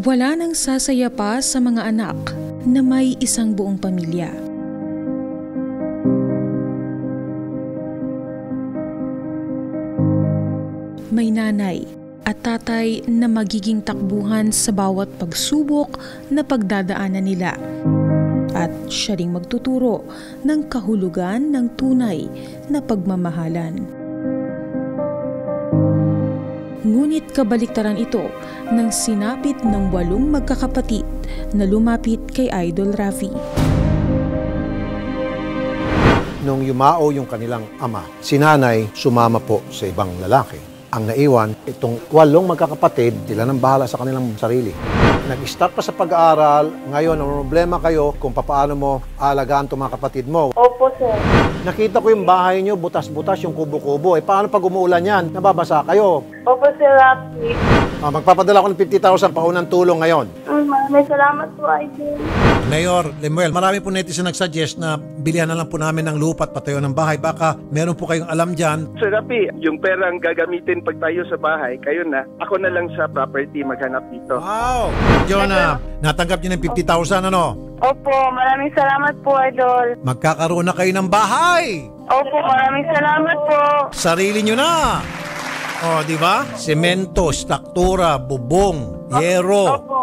Wala nang sasaya pa sa mga anak na may isang buong pamilya. May nanay at tatay na magiging takbuhan sa bawat pagsubok na pagdadaanan nila. At siya ring magtuturo ng kahulugan ng tunay na pagmamahalan. Ngunit kabaliktaran ito ng sinapit ng walong magkakapatid na lumapit kay Idol Rafi. Nung yumao yung kanilang ama, si nanay sumama po sa ibang lalaki. Ang naiwan, itong walong magkakapatid, sila nang bahala sa kanilang sarili. Nag-start pa sa pag-aaral, ngayon ang problema kayo kung paano mo alagaan itong mga kapatid mo. Opo, sir. Nakita ko yung bahay nyo, butas-butas yung kubo-kubo. Eh paano pag umuulan yan? Nababasa kayo. Opo, sir Rocky. Ah, magpapadala ko ng 50,000 paunang tulong ngayon. Mm, Maraming salamat po, Idol. Mayor Lemuel, marami po netizen nag-suggest na bilihan na lang po namin ng lupa at patayo ng bahay. Baka meron po kayong alam dyan. Sir Rapi, yung perang gagamitin pag tayo sa bahay, kayo na, ako na lang sa property maghanap dito. Wow! Jonah, natanggap niyo ng 50,000 ano? Opo, maraming salamat po, Idol. Magkakaroon na kayo ng bahay! Opo, maraming salamat po. Sarili nyo na! O, di ba? Semento, struktura, bubong, yero. Opo.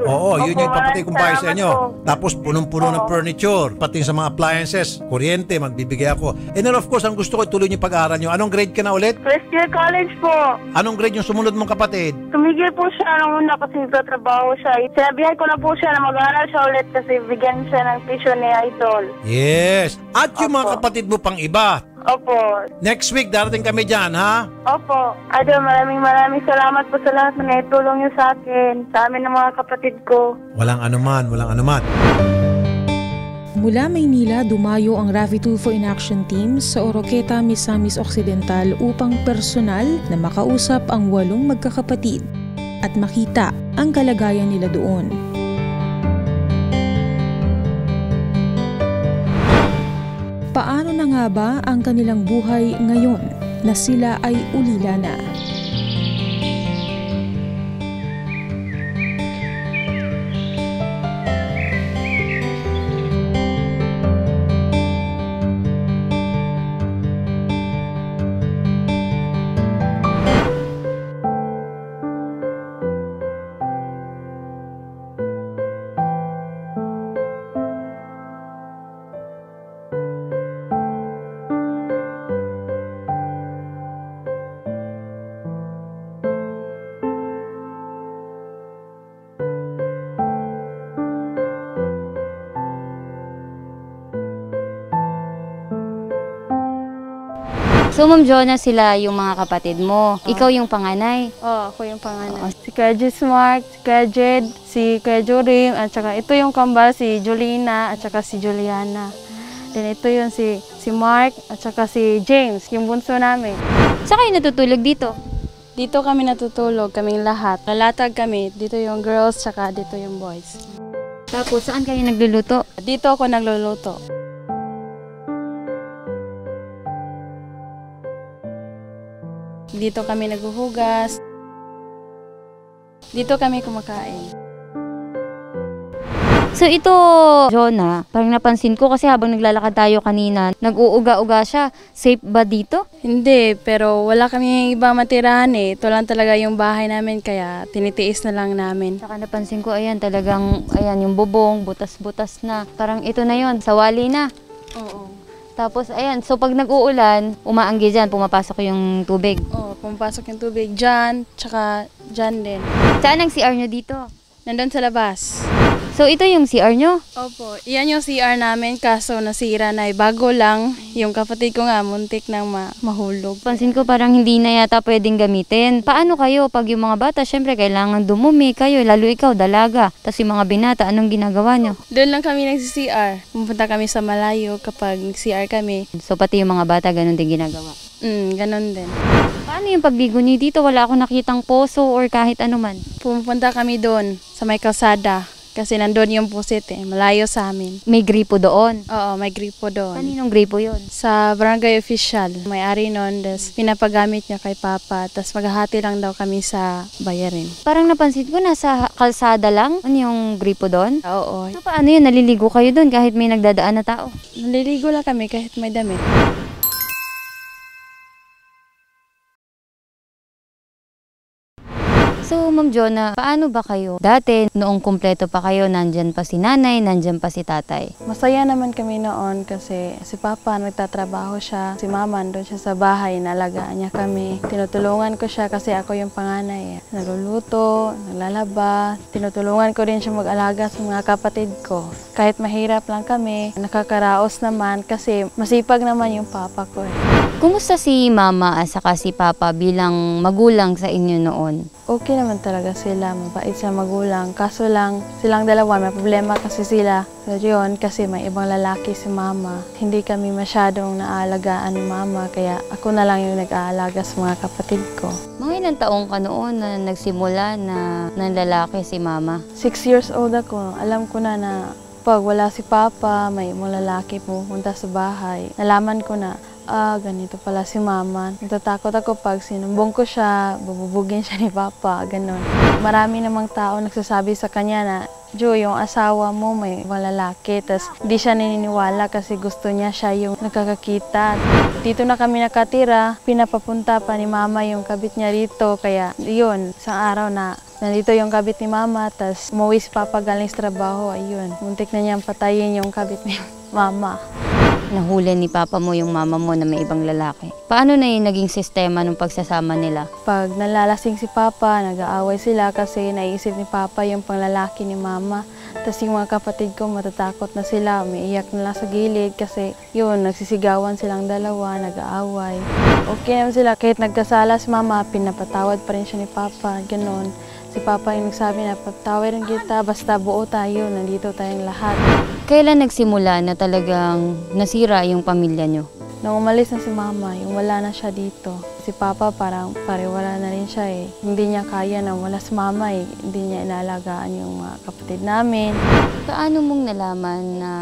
Oo, yun Opo, yung papatay kong bahay sa inyo. po. Tapos punong-puno ng furniture, pati sa mga appliances, kuryente, magbibigay ako. And then of course, ang gusto ko ituloy niyo pag-aaral niyo. Anong grade ka na ulit? First year college po. Anong grade yung sumunod mong kapatid? Tumigil po siya nung una kasi nagtatrabaho siya. Sinabihan ko na po siya na mag-aaral siya ulit kasi bigyan siya ng tuition ni Idol. Yes. At yung mga Opo. kapatid mo pang iba. Opo. Next week, darating kami dyan, ha? Opo. Idol, maraming maraming salamat po sa lahat na naitulong niyo sa akin, sa amin ng mga kapatid ko. Walang anuman, walang anuman. Mula Maynila, dumayo ang Rafi Tulfo in Action Team sa Oroqueta, Misamis Occidental upang personal na makausap ang walong magkakapatid at makita ang kalagayan nila doon. Paano na nga ba ang kanilang buhay ngayon na sila ay ulila na? So, Ma'am Jonah, sila yung mga kapatid mo. Ikaw yung panganay. Oo, ako yung panganay. Si Kuya Mark, si Kuya Jed, si Kuya Jorim, at saka ito yung kambal, si Julina, at saka si Juliana. Then ito yung si, si Mark, at saka si James, yung bunso namin. Saan kayo natutulog dito? Dito kami natutulog, kaming lahat. Lalatag kami, dito yung girls, saka dito yung boys. Tapos, saan kayo nagluluto? Dito ako nagluluto. Dito kami naghuhugas. Dito kami kumakain. So, ito, Jonah, parang napansin ko kasi habang naglalakad tayo kanina, nag-uuga-uga siya. Safe ba dito? Hindi, pero wala kami ibang matirahan eh. Ito lang talaga yung bahay namin, kaya tinitiis na lang namin. Saka napansin ko, ayan, talagang, ayan, yung bubong, butas-butas na. Parang ito na yon sawali na. Oo. Tapos, ayan, so pag nag-uulan, umaanggi dyan, pumapasok yung tubig. Oo, pumapasok yung tubig dyan, tsaka dyan din. Saan ang CR nyo dito? Nandun sa labas. So, ito yung CR nyo? Opo, iyan yung CR namin kaso nasira na eh. Bago lang, yung kapatid ko nga muntik nang ma- mahulog. Pansin ko parang hindi na yata pwedeng gamitin. Paano kayo pag yung mga bata, syempre kailangan dumumi kayo, lalo ikaw, dalaga. Tapos yung mga binata, anong ginagawa nyo? Doon lang kami nagsi-CR. Pumunta kami sa malayo kapag nag-CR kami. So, pati yung mga bata, ganun din ginagawa. Mm, ganun din. Paano yung pagligo niyo dito? Wala akong nakitang poso or kahit ano man. Pumunta kami doon sa may kalsada. Kasi nandun yung pusit eh, malayo sa amin. May gripo doon. Oo, may gripo doon. Kaninong gripo yon? Sa barangay official, may-ari nun, tas pinapagamit niya kay Papa, tas maghahati lang daw kami sa bayarin. Parang napansin ko, nasa kalsada lang. Ano yung gripo doon? Oo, So, paano yun? Naliligo kayo doon kahit may nagdadaan na tao? naliligo lang kami kahit may damit. So, Ma'am Jonah, paano ba kayo? Dati, noong kumpleto pa kayo, nandyan pa si nanay, nandyan pa si tatay. Masaya naman kami noon kasi si Papa nagtatrabaho siya, si Mama doon siya sa bahay, nalagaan niya kami. Tinutulungan ko siya kasi ako yung panganay. Nagluluto, naglalaba, tinutulungan ko rin siya mag-alaga sa mga kapatid ko. Kahit mahirap lang kami, nakakaraos naman kasi masipag naman yung Papa ko. eh. Kumusta si Mama at saka si Papa bilang magulang sa inyo noon? Okay naman talaga sila, mabait sa magulang. Kaso lang, silang dalawa, may problema kasi sila. So yun, kasi may ibang lalaki si mama. Hindi kami masyadong naalagaan ni mama, kaya ako na lang yung nag-aalaga sa mga kapatid ko. Mga ilang taong ka noon na nagsimula na ng lalaki si Mama? Six years old ako, alam ko na na pag wala si papa, may ibang lalaki pupunta sa bahay. Nalaman ko na, ah, ganito pala si mama. Natatakot ako pag sinumbong ko siya, bububugin siya ni papa, ganun. Marami namang tao nagsasabi sa kanya na, Jo, yung asawa mo may ibang lalaki. Tapos di siya naniniwala kasi gusto niya siya yung nakakakita. Dito na kami nakatira, pinapapunta pa ni mama yung kabit niya rito. Kaya yun, isang araw na nandito yung kabit ni mama, tapos umuwi si papa galing sa trabaho, ayun. Muntik na niyang patayin yung kabit ni mama. Nahuli ni Papa mo yung mama mo na may ibang lalaki. Paano na yung naging sistema ng pagsasama nila? Pag nalalasing si Papa, nag-aaway sila kasi naisip ni Papa yung panglalaki ni Mama. Tapos yung mga kapatid ko matatakot na sila, umiiyak na lang sa gilid kasi yun, nagsisigawan silang dalawa, nag-aaway. Okay naman sila, kahit nagkasala si Mama, pinapatawad pa rin siya ni Papa, ganun. Si Papa yung nagsabi na patawarin kita, basta buo tayo, nandito tayong lahat. Kailan nagsimula na talagang nasira yung pamilya nyo? Nung umalis na si Mama, yung wala na siya dito. Si Papa parang pariwala na rin siya eh. Hindi niya kaya na wala si Mama eh. Hindi niya inaalagaan yung mga kapatid namin. Paano mong nalaman na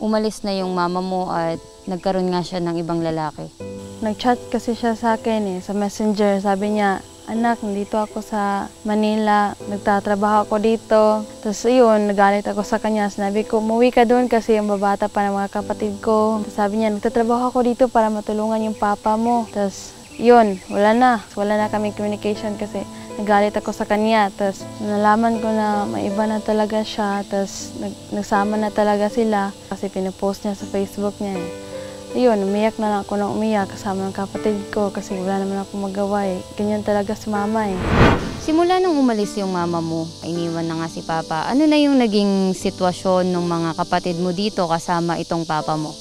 umalis na yung mama mo at nagkaroon nga siya ng ibang lalaki? Nag-chat kasi siya sa akin eh, sa messenger. Sabi niya, anak, nandito ako sa Manila, nagtatrabaho ako dito. Tapos yun, nagalit ako sa kanya. Sinabi ko, umuwi ka doon kasi yung babata pa ng mga kapatid ko. Tapos sabi niya, nagtatrabaho ako dito para matulungan yung papa mo. Tapos yun, wala na. Wala na kaming communication kasi nagalit ako sa kanya. Tapos nalaman ko na may iba na talaga siya. Tapos nag, nagsama na talaga sila kasi pinupost niya sa Facebook niya eh. Ayun, umiyak na lang ako nang umiyak kasama ng kapatid ko kasi wala naman ako magawa eh. Ganyan talaga si mama eh. Simula nung umalis yung mama mo, iniwan na nga si papa, ano na yung naging sitwasyon ng mga kapatid mo dito kasama itong papa mo?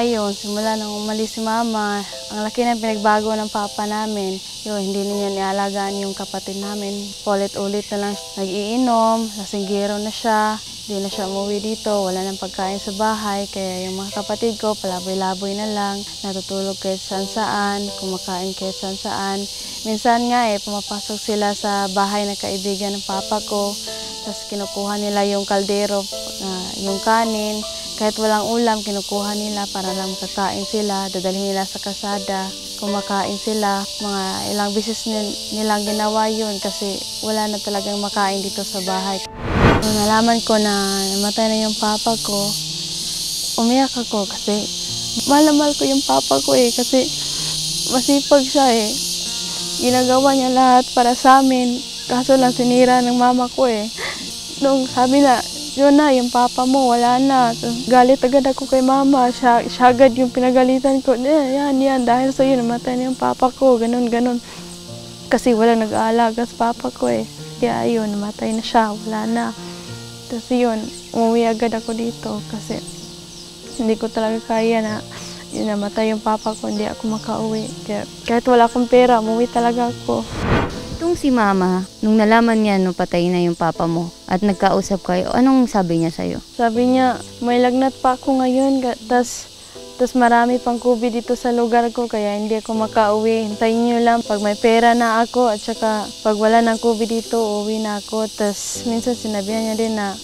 Ayun, simula nang umalis si mama, ang laki ng pinagbago ng papa namin. Yun, hindi na niya nialagaan yung kapatid namin. Ulit-ulit na lang nag-iinom, lasinggero na siya. Hindi na siya umuwi dito, wala nang pagkain sa bahay. Kaya yung mga kapatid ko, palaboy-laboy na lang. Natutulog kahit saan saan, kumakain kahit saan saan. Minsan nga eh, pumapasok sila sa bahay ng kaibigan ng papa ko. Tapos kinukuha nila yung kaldero, ah, yung kanin. Kahit walang ulam, kinukuha nila para lang makakain sila. Dadalhin nila sa kasada. Kumakain sila. Mga ilang beses nil- nilang ginawa yun kasi wala na talagang makain dito sa bahay. Nung nalaman ko na namatay na yung papa ko, umiyak ako kasi mahal na ko yung papa ko eh kasi masipag siya eh. Ginagawa niya lahat para sa amin. Kaso lang sinira ng mama ko eh. Nung sabi na, yun na, yung papa mo, wala na. Galit agad ako kay mama. Siya, siya agad yung pinagalitan ko. Eh, yan, yan, dahil sa'yo, namatay na yung papa ko. Ganun, ganun. Kasi wala nag-aalaga sa papa ko eh. Kaya ayun, namatay na siya, wala na. Tapos yun, umuwi agad ako dito kasi hindi ko talaga kaya na yun, namatay yung papa ko, hindi ako makauwi. Kaya, kahit wala akong pera, umuwi talaga ako. Itong si mama, nung nalaman niya nung patay na yung papa mo at nagkausap kayo, anong sabi niya sa'yo? Sabi niya, may lagnat pa ako ngayon, ga- tas marami pang COVID dito sa lugar ko, kaya hindi ako makauwi. Hintayin niyo lang pag may pera na ako, at saka pag wala ng COVID dito, uwi na ako. Tas minsan sinabihan niya din na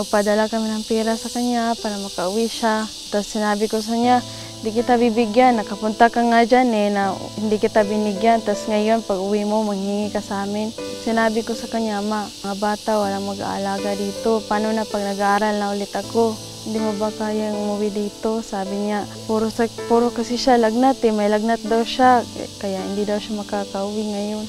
magpadala kami ng pera sa kanya para makauwi siya. Tapos sinabi ko sa kanya, hindi kita bibigyan, nakapunta ka nga dyan eh, na hindi kita binigyan. Tapos ngayon, pag uwi mo, manghingi ka sa amin. Sinabi ko sa kanya, ma, mga bata, walang mag-aalaga dito. Paano na pag nag-aaral na ulit ako? Hindi mo ba kayang umuwi dito? Sabi niya, puro, sa, puro kasi siya lagnat eh, may lagnat daw siya. Kaya hindi daw siya makakauwi ngayon.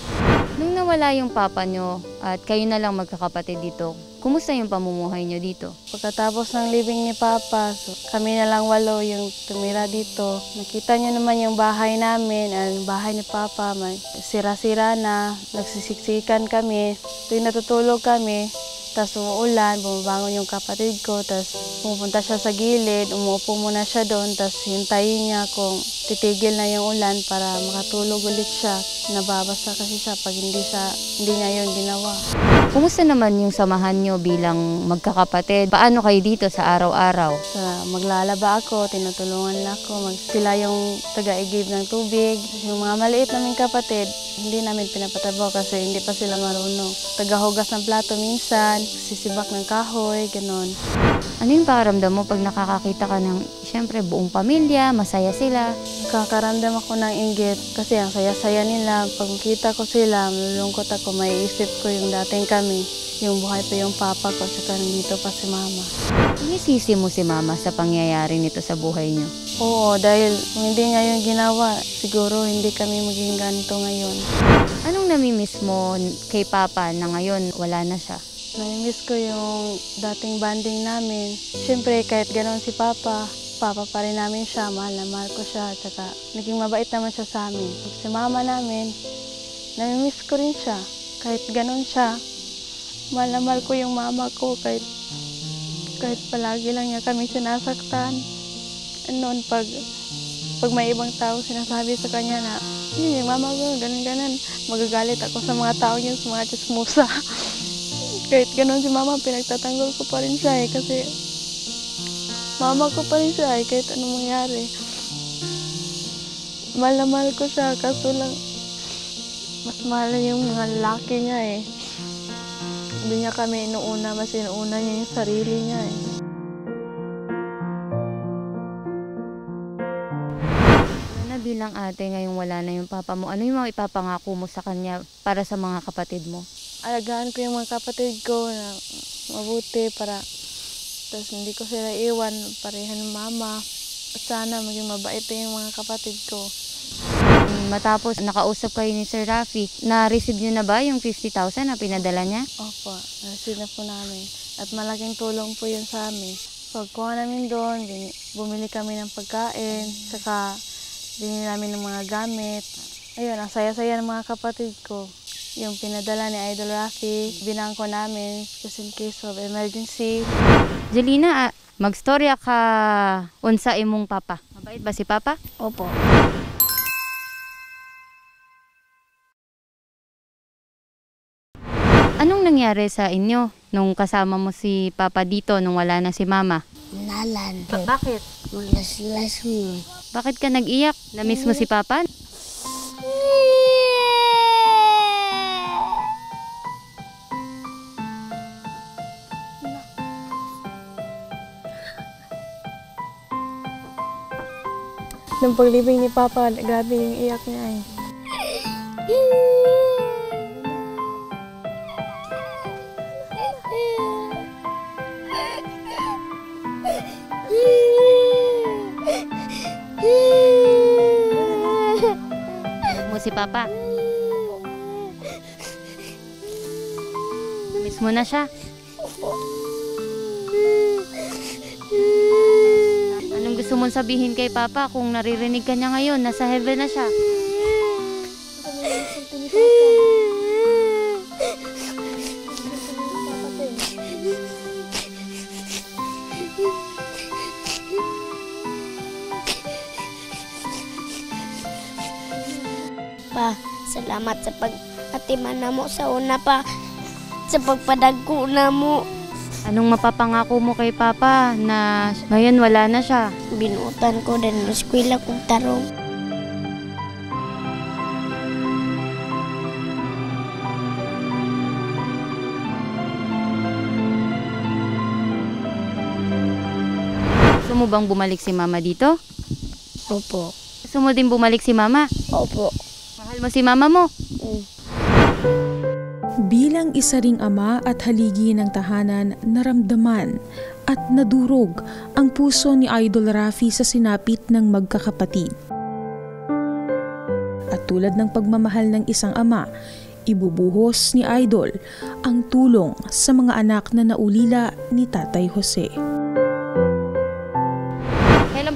Nung nawala yung papa nyo at kayo na lang magkakapatid dito, kumusta yung pamumuhay nyo dito? Pagkatapos ng living ni Papa, so kami na lang walo yung tumira dito. Nakita niyo naman yung bahay namin, ang bahay ni Papa, may sira-sira na, nagsisiksikan kami. Tuwing natutulog kami, tapos umuulan, bumabangon yung kapatid ko, tapos pumupunta siya sa gilid, umuupo muna siya doon, tapos hintayin niya kung titigil na yung ulan para makatulog ulit siya. Nababasa kasi siya pag hindi, siya, hindi niya yun ginawa. Kumusta naman yung samahan nyo bilang magkakapatid? Paano kayo dito sa araw-araw? Sa maglalaba ako, tinutulungan na ako. Mag, sila yung taga-igib ng tubig. Yung mga maliit naming kapatid, hindi namin pinapatabo kasi hindi pa sila marunong. Tagahugas ng plato minsan, sisibak ng kahoy, ganon. Ano yung pakiramdam mo pag nakakakita ka ng, syempre, buong pamilya, masaya sila? Kakaramdam ako ng inggit kasi ang saya-saya nila. Pag makita ko sila, malulungkot ako, may isip ko yung dating kami. Yung buhay pa yung papa ko, tsaka nandito pa si mama. Inisisi mo si mama sa pangyayari nito sa buhay nyo? Oo, dahil kung hindi niya yung ginawa, siguro hindi kami maging ganito ngayon. Anong namimiss mo kay papa na ngayon wala na siya? Namimiss ko yung dating banding namin. Siyempre, kahit ganoon si Papa, Papa pa rin namin siya, mahal na mahal ko siya. Tsaka, naging mabait naman siya sa amin. Si mama namin, namimiss ko rin siya. Kahit ganoon siya, mahal na mahal ko yung mama ko. Kahit, kahit palagi lang niya kami sinasaktan. Noon, pag, pag may ibang tao sinasabi sa kanya na, yun yung mama ko, ganun ganon Magagalit ako sa mga tao yun, sa mga chismosa. Kahit ganun si mama, pinagtatanggol ko pa rin siya eh. Kasi mama ko pa rin siya eh, kahit anong mangyari. Mahal na mahal ko siya, kaso lang mas mahal yung mga lalaki niya eh. Hindi niya kami inuuna, mas inuuna niya yung sarili niya eh. Ano na bilang ate ngayong wala na yung papa mo, ano yung mga ipapangako mo sa kanya para sa mga kapatid mo? alagaan ko yung mga kapatid ko na mabuti para tapos hindi ko sila iwan parehan mama sana maging mabait yung mga kapatid ko. Matapos nakausap kayo ni Sir Rafi, na-receive nyo na ba yung 50,000 na pinadala niya? Opo, nasin na po namin. At malaking tulong po yun sa amin. Pagkuha namin doon, bumili kami ng pagkain, saka binili namin ng mga gamit. Ayun, ang saya-saya ng mga kapatid ko. Yung pinadala ni Idol Rafi, binangko namin just in case of emergency. Jelina, ah, magstorya ka unsa imong papa. Mabait ba si papa? Opo. Anong nangyari sa inyo nung kasama mo si papa dito nung wala na si mama? Nalan. bakit? Mulas-las mo. Bakit ka nag-iyak? Na-miss mo si papa? Nung paglibing ni Papa, grabe yung iyak niya eh. si papa? Na-miss mo na siya? Anong gusto mong sabihin kay papa kung naririnig ka niya ngayon? Nasa heaven na siya. Pa, salamat sa pag-atiman na mo sa una pa. Sa pagpadagko na mo. Anong mapapangako mo kay papa na ngayon wala na siya? Binutan ko din mo eskwela kong tarong. mo bang bumalik si mama dito? Opo. Gusto mo din bumalik si mama? Opo. Mahal mo si mama mo? Bilang isa ring ama at haligi ng tahanan, naramdaman at nadurog ang puso ni Idol Rafi sa sinapit ng magkakapatid. At tulad ng pagmamahal ng isang ama, ibubuhos ni Idol ang tulong sa mga anak na naulila ni Tatay Jose.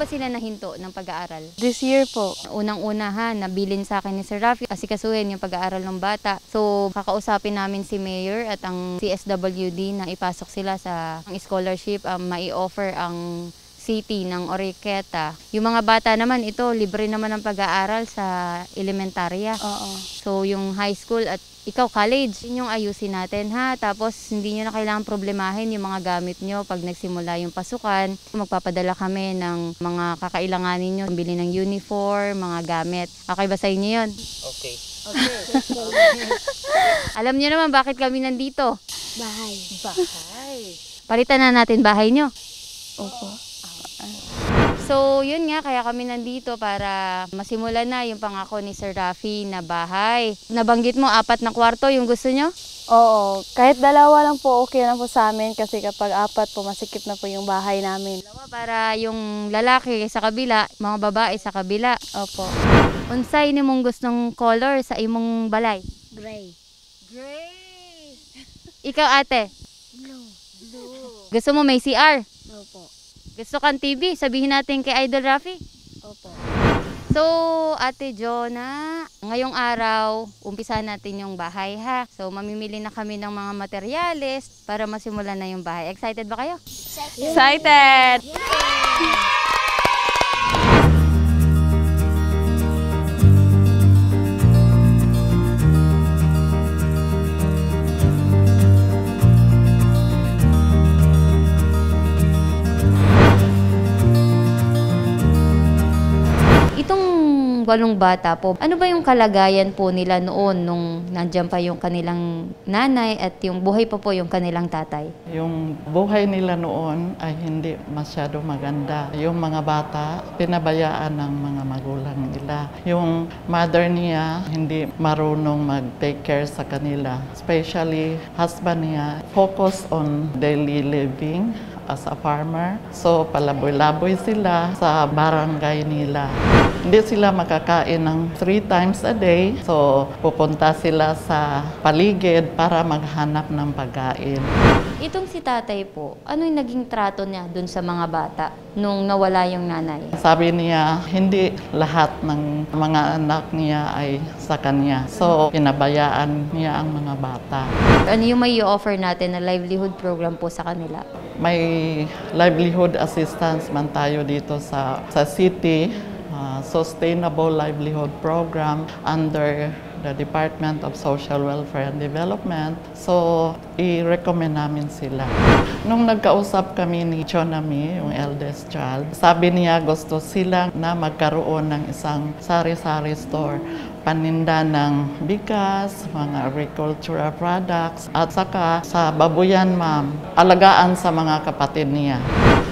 Ba sila nahinto ng pag-aaral? This year po. Unang-una ha, nabilin sa akin ni Sir Rafi kasi kasuhin yung pag-aaral ng bata. So, kakausapin namin si Mayor at ang CSWD na ipasok sila sa scholarship, um, mai-offer ang city ng Oriqueta. Yung mga bata naman, ito, libre naman ang pag-aaral sa elementarya. Oo. So, yung high school at ikaw college, yun yung ayusin natin ha. Tapos, hindi nyo na kailangan problemahin yung mga gamit nyo pag nagsimula yung pasukan. Magpapadala kami ng mga kakailanganin nyo. Bili ng uniform, mga gamit. Okay ba sa inyo yun? Okay. Alam nyo naman bakit kami nandito. Bahay. Palitan na natin bahay nyo. Opo. So, yun nga, kaya kami nandito para masimulan na yung pangako ni Sir Rafi na bahay. Nabanggit mo, apat na kwarto yung gusto nyo? Oo. Kahit dalawa lang po, okay na po sa amin kasi kapag apat po, masikip na po yung bahay namin. Dalawa para yung lalaki sa kabila, mga babae sa kabila. Opo. Unsay ni mong gustong color sa imong balay? Gray. Gray! Ikaw ate? Blue. Gusto mo may CR? Opo. Gusto kang TV? Sabihin natin kay Idol Rafi. Opo. So, Ate Jonah, ngayong araw, umpisa natin yung bahay ha. So, mamimili na kami ng mga materyales para masimulan na yung bahay. Excited ba kayo? Excited! Itong walong bata po, ano ba yung kalagayan po nila noon nung nandiyan pa yung kanilang nanay at yung buhay pa po yung kanilang tatay? Yung buhay nila noon ay hindi masyado maganda. Yung mga bata, pinabayaan ng mga magulang nila. Yung mother niya, hindi marunong mag-take care sa kanila. Especially, husband niya, focus on daily living as a farmer. So, palaboy-laboy sila sa barangay nila. Hindi sila makakain ng three times a day. So, pupunta sila sa paligid para maghanap ng pagkain. Itong si tatay po, ano yung naging trato niya dun sa mga bata nung nawala yung nanay? Sabi niya, hindi lahat ng mga anak niya ay sa kanya. So, pinabayaan niya ang mga bata. Ano yung may offer natin na livelihood program po sa kanila? May livelihood assistance man tayo dito sa, sa city, uh, Sustainable Livelihood Program under the Department of Social Welfare and Development. So, i-recommend namin sila. Nung nagkausap kami ni Chonami, yung eldest child, sabi niya gusto sila na magkaroon ng isang sari-sari store paninda ng bigas, mga agricultural products, at saka sa babuyan, ma'am, alagaan sa mga kapatid niya.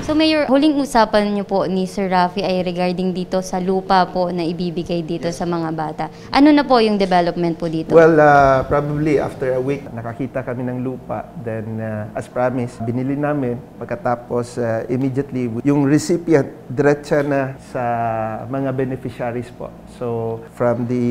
So Mayor, huling usapan niyo po ni Sir Rafi ay regarding dito sa lupa po na ibibigay dito sa mga bata. Ano na po yung development po dito? Well, uh, probably after a week, nakakita kami ng lupa. Then, uh, as promised, binili namin. Pagkatapos, uh, immediately, yung recipient, diretsa na sa mga beneficiaries po. So, from the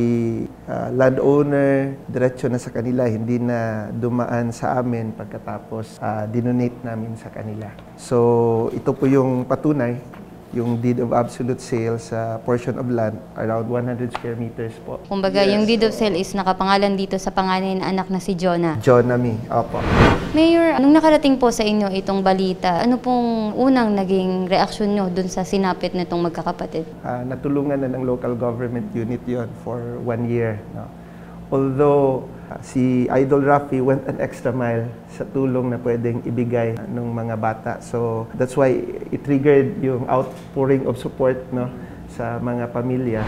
uh, landowner, diretso na sa kanila, hindi na dumaan sa amin pagkatapos uh, dinonate namin sa kanila. So, ito po yung patunay yung deed of absolute sale sa portion of land around 100 square meters po. Kumbaga, yung deed of sale is nakapangalan dito sa pangalan ng anak na si Jonah. John Nami, opo. Mayor, nung nakarating po sa inyo itong balita, ano pong unang naging reaksyon nyo dun sa sinapit nitong magkakapatid? Ah, natulungan na ng local government unit yon for one year. No? Although si Idol Rafi went an extra mile sa tulong na pwedeng ibigay ng mga bata. So that's why it triggered yung outpouring of support no sa mga pamilya.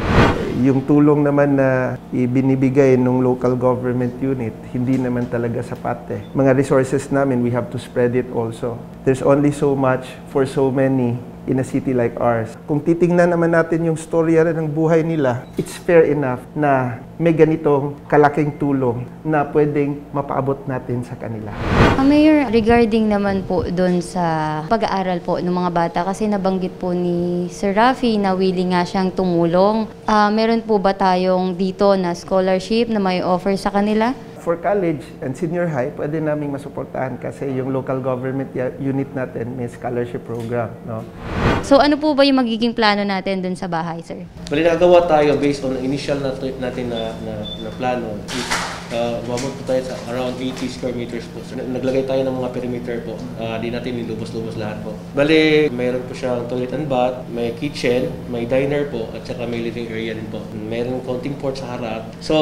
Yung tulong naman na ibinibigay ng local government unit, hindi naman talaga sapat eh. Mga resources namin, we have to spread it also. There's only so much for so many in a city like ours. Kung titingnan naman natin yung storya ng buhay nila, it's fair enough na may ganitong kalaking tulong na pwedeng mapaabot natin sa kanila. Ah, Mayor, regarding naman po doon sa pag-aaral po ng mga bata, kasi nabanggit po ni Sir Rafi na willing nga siyang tumulong. Ah, meron po ba tayong dito na scholarship na may offer sa kanila? For college and senior high, pwede naming masuportahan kasi yung local government unit natin may scholarship program. No? So ano po ba yung magiging plano natin doon sa bahay, sir? Bali nagawa tayo based on initial natin, natin na, na, na plano. Uh, umabot po tayo sa around 80 square meters po. So, naglagay tayo ng mga perimeter po. Uh, di natin nilubos-lubos lahat po. Bali, mayroon po siyang toilet and bath, may kitchen, may diner po, at saka may living area din po. Mayroon counting port sa harap. So,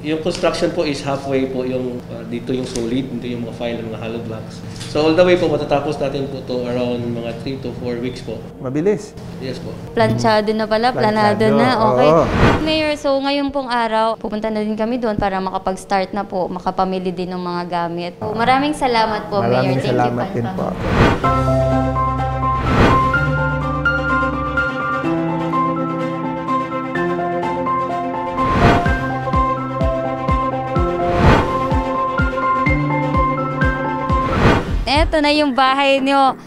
yung construction po is halfway po yung uh, dito yung solid, dito yung mga file, mga hollow blocks. So, all the way po, matatapos natin po to around mga 3 to 4 weeks po. Mabilis. Yes po. Planchado na pala, planado Planchado, na. Okay. oo. Mayor, so ngayon pong araw, pupunta na din kami doon para makapag-start na po, makapamili din ng mga gamit. So, maraming salamat po, Mayor. Maraming Thank salamat you din po. Eto na yung bahay nyo.